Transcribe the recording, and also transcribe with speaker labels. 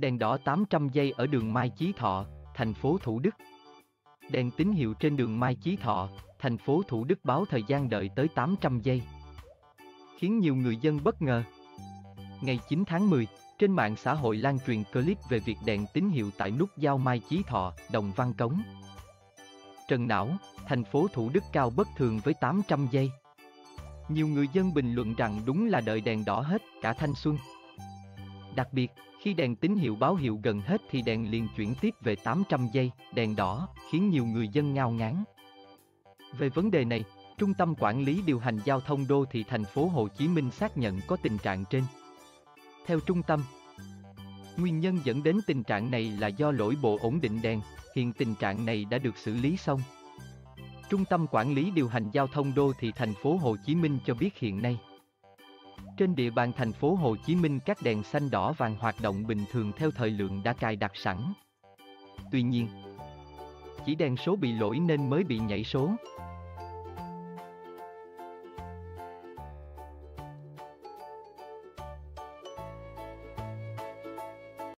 Speaker 1: Đèn đỏ 800 giây ở đường Mai Chí Thọ, thành phố Thủ Đức. Đèn tín hiệu trên đường Mai Chí Thọ, thành phố Thủ Đức báo thời gian đợi tới 800 giây. Khiến nhiều người dân bất ngờ. Ngày 9 tháng 10, trên mạng xã hội lan truyền clip về việc đèn tín hiệu tại nút giao Mai Chí Thọ, Đồng Văn Cống. Trần Não, thành phố Thủ Đức cao bất thường với 800 giây. Nhiều người dân bình luận rằng đúng là đợi đèn đỏ hết cả thanh xuân. Đặc biệt, khi đèn tín hiệu báo hiệu gần hết thì đèn liền chuyển tiếp về 800 giây, đèn đỏ, khiến nhiều người dân ngao ngán. Về vấn đề này, Trung tâm Quản lý điều hành giao thông đô thị thành phố Hồ Chí Minh xác nhận có tình trạng trên. Theo trung tâm, nguyên nhân dẫn đến tình trạng này là do lỗi bộ ổn định đèn, hiện tình trạng này đã được xử lý xong. Trung tâm Quản lý điều hành giao thông đô thị thành phố Hồ Chí Minh cho biết hiện nay trên địa bàn thành phố Hồ Chí Minh các đèn xanh đỏ vàng hoạt động bình thường theo thời lượng đã cài đặt sẵn. Tuy nhiên, chỉ đèn số bị lỗi nên mới bị nhảy số.